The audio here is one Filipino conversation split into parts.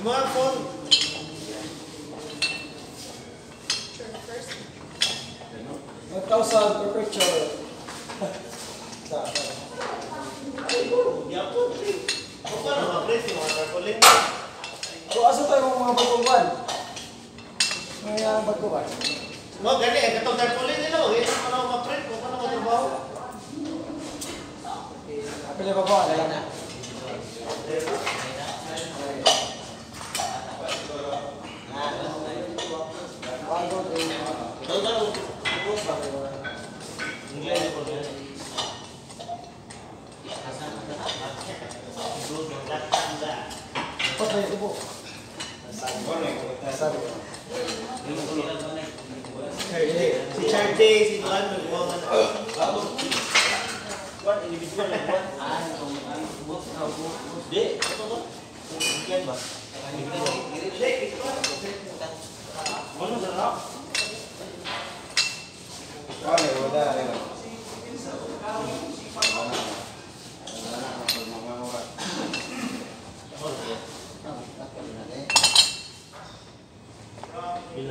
Irmão, é fome. 1,000 per picture. So, asa tayo kung mga bagulban? May ah, uh, bagulban? No, gani, katong tarpaulin nila, eh. Paano ako ma-print? Paano ako trabaho? Apil na ba ba? Lala na. Pat na yung ubo. Sabi. Si Charlie, si Juan, nagbuha ka na. Juan, individual na Juan. Di, ito ba? Weekend ba? Di, ito ba? Ano sa ಇಲ್ಲ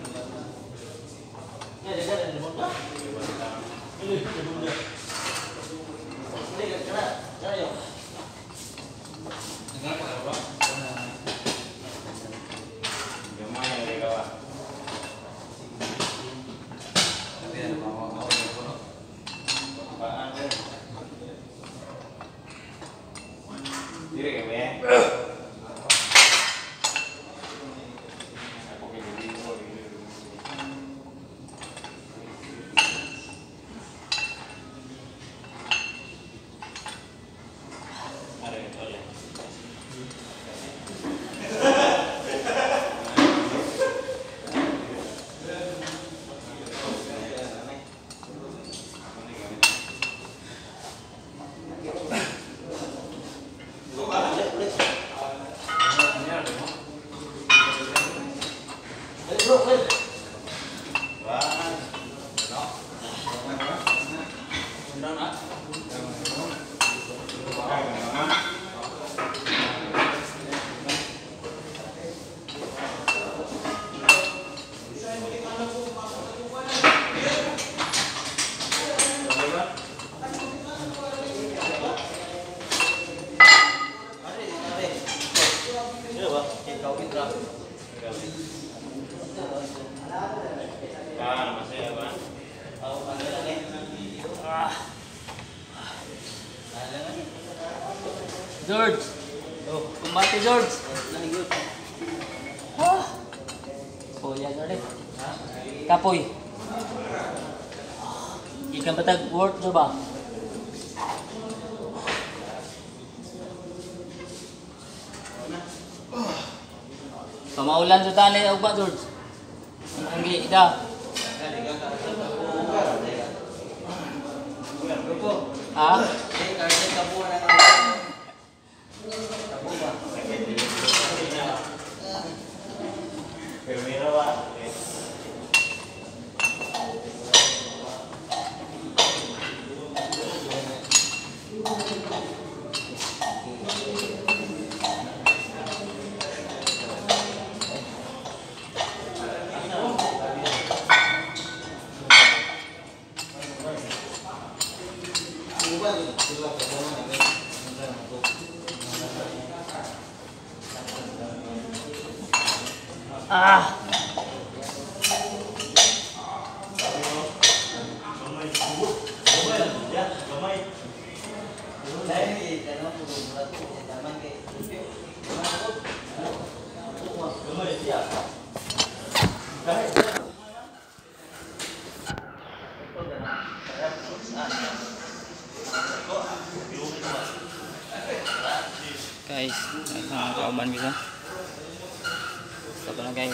どうですか? Thank you. George. Oh, kumbate George. Oh. Oh, yan George. Kapoy. Ikan patag work no ba? Pamaulan sa tali, ba, George? Ang ida. Ah? Ha? à guys, nakita nga kauban ko siya. そこの件。